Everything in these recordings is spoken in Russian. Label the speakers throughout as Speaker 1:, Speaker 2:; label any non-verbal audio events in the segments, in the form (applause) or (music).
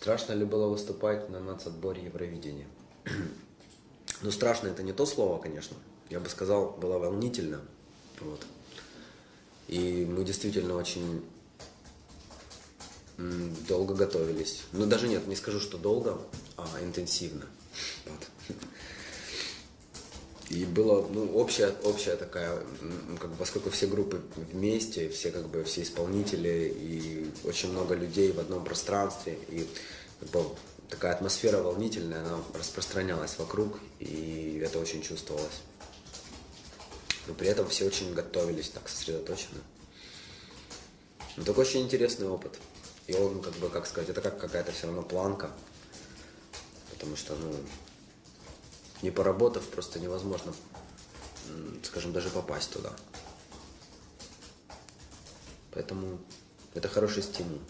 Speaker 1: Страшно ли было выступать на нацотборе Евровидения? (clears throat) ну, страшно это не то слово, конечно. Я бы сказал, было волнительно. Вот. И мы действительно очень долго готовились. Ну, даже нет, не скажу, что долго, а интенсивно. Вот. И было, ну, общая, общая такая, как бы, поскольку все группы вместе, все, как бы, все исполнители и очень много людей в одном пространстве, и как бы, такая атмосфера волнительная, она распространялась вокруг, и это очень чувствовалось. Но при этом все очень готовились так сосредоточенно. Ну, такой очень интересный опыт. И он, как бы, как сказать, это как какая-то все равно планка. Потому что, ну, не поработав, просто невозможно, скажем, даже попасть туда. Поэтому это хороший стимул.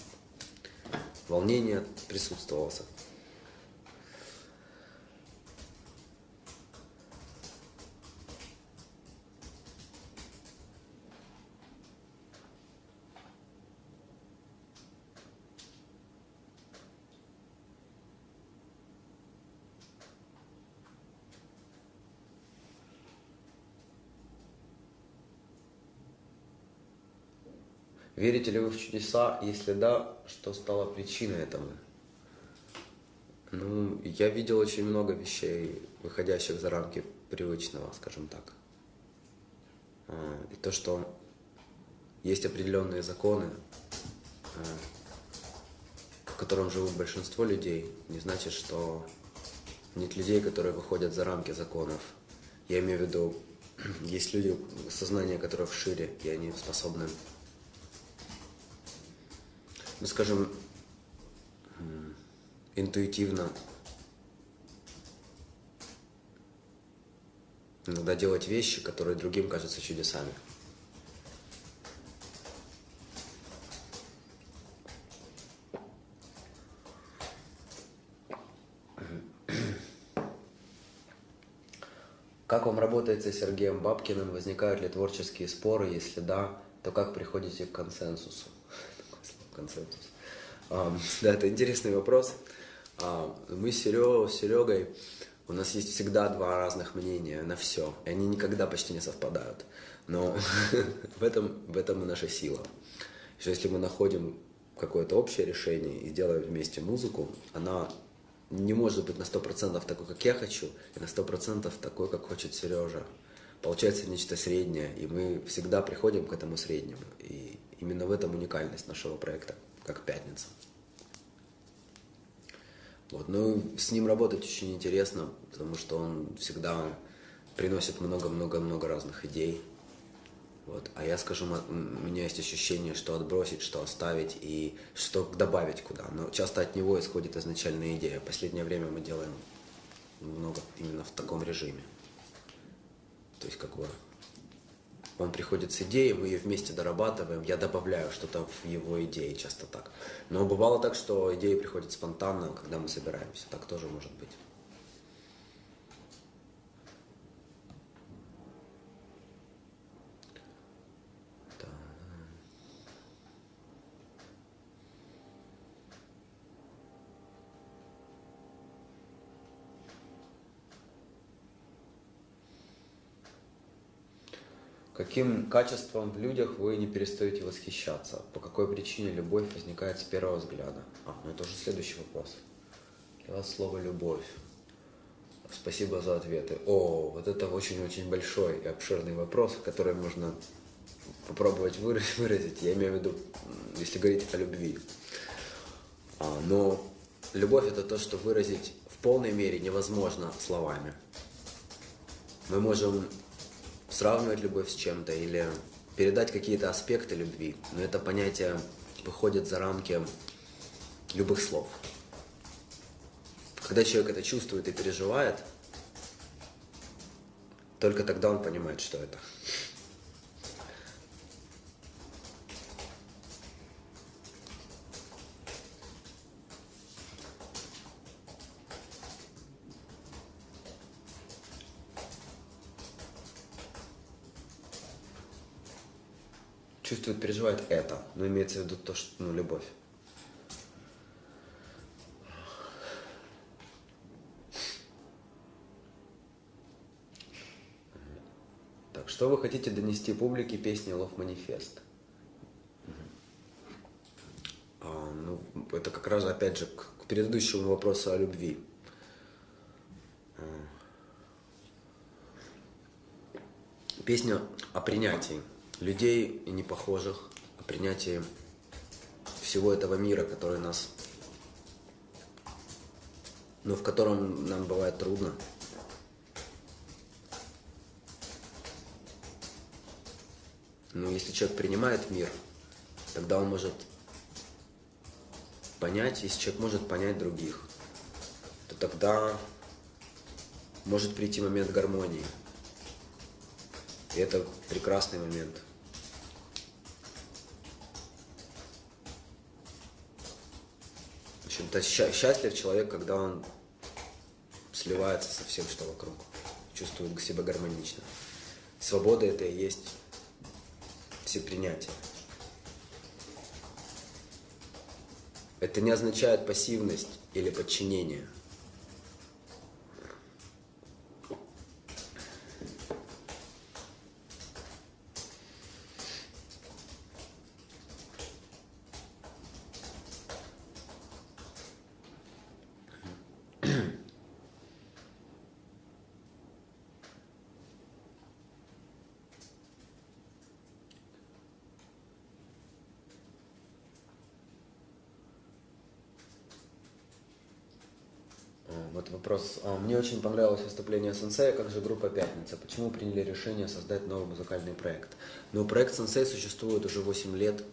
Speaker 1: Волнение присутствовало. Верите ли вы в чудеса? Если да, что стало причиной этому? Ну, я видел очень много вещей, выходящих за рамки привычного, скажем так. А, и то, что есть определенные законы, а, в котором живут большинство людей, не значит, что нет людей, которые выходят за рамки законов. Я имею в виду, (clears throat) есть люди, сознание которых шире, и они способны ну, скажем, интуитивно иногда делать вещи, которые другим кажутся чудесами. Как вам работается с Сергеем Бабкиным? Возникают ли творческие споры? Если да, то как приходите к консенсусу? Консенсус? (laughs) Да, это интересный вопрос. А, мы с Серегой, у нас есть всегда два разных мнения на все, и они никогда почти не совпадают. Но (laughs) в этом, в этом и наша сила. Что если мы находим какое-то общее решение и делаем вместе музыку, она не может быть на 100% такой, как я хочу, и на 100% такой, как хочет Сережа. Получается нечто среднее, и мы всегда приходим к этому среднему. И Именно в этом уникальность нашего проекта, как «Пятница». Вот. Ну, с ним работать очень интересно, потому что он всегда приносит много-много-много разных идей. Вот. А я, скажу, у меня есть ощущение, что отбросить, что оставить и что добавить куда. Но часто от него исходит изначальная идея. Последнее время мы делаем много именно в таком режиме. То есть как бы он приходит с идеей, мы ее вместе дорабатываем, я добавляю что-то в его идеи, часто так. Но бывало так, что идеи приходят спонтанно, когда мы собираемся, так тоже может быть. Каким качеством в людях вы не перестаете восхищаться? По какой причине любовь возникает с первого взгляда? А, ну это уже следующий вопрос. Для вас слово «любовь». Спасибо за ответы. О, вот это очень-очень большой и обширный вопрос, который можно попробовать (laughs) выразить. Я имею в виду, если говорить о любви. А, но любовь это то, что выразить в полной мере невозможно словами. Мы можем сравнивать любовь с чем-то или передать какие-то аспекты любви, но это понятие выходит за рамки любых слов. Когда человек это чувствует и переживает, только тогда он понимает, что это. чувствует, переживает это. Но имеется в виду то, что, ну, любовь. Так, что вы хотите донести публике песни Love Manifest? А, ну, это как раз, опять же, к, к предыдущему вопросу о любви. А. Песня о принятии людей и непохожих, о принятии всего этого мира, который нас, ну, в котором нам бывает трудно. Но если человек принимает мир, тогда он может понять, если человек может понять других, то тогда может прийти момент гармонии. И это прекрасный момент. Общем-то, счастлив человек, когда он сливается со всем, что вокруг, чувствует себя гармонично. Свобода это и есть всепринятие. Это не означает пассивность или подчинение – Вот вопрос. А, мне очень понравилось выступление сенсея, как же группа «Пятница». Почему приняли решение создать новый музыкальный проект? Ну, проект «Сенсей» существует уже 8 лет,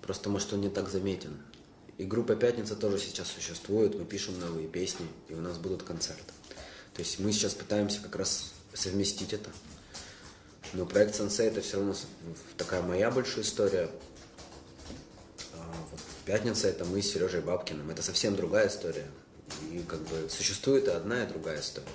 Speaker 1: просто, может, он не так заметен. И группа «Пятница» тоже сейчас существует, мы пишем новые песни, и у нас будут концерты. То есть мы сейчас пытаемся как раз совместить это. Но проект «Сенсей» это все равно такая моя большая история. А вот «Пятница» это мы с Сережей Бабкиным. Это совсем другая история. И как бы существует и одна, и другая история.